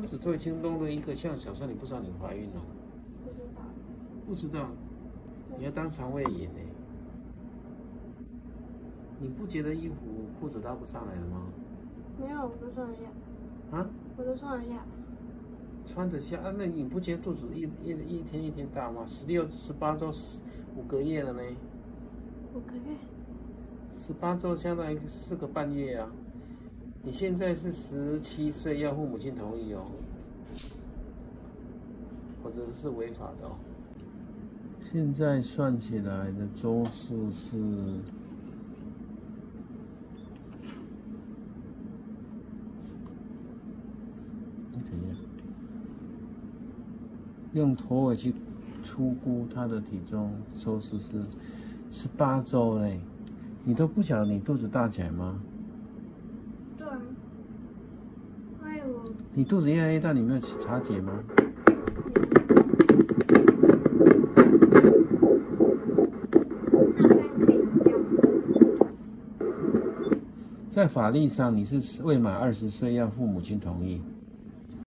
肚子都已经弄了一个像小三，你不知道你怀孕了？不知道。不知道，你要当肠胃炎呢？你不觉得衣服裤子拉不上来了吗？没有，我都穿得下。啊？我都穿得下。穿得下啊？那你不觉得肚子一一一天一天大吗？十六、十八周，十五个月了呢。五个月。十八周相当于四个半月啊！你现在是十七岁，要父母亲同意哦，或者是违法的哦。现在算起来的周数是。怎样？用头尾去粗估他的体重，周数是十八周嘞。你都不晓得你肚子大起来吗？你肚子越来越大，你没有去查检吗？在法律上，你是未满二十岁，要父母亲同意。